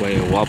way up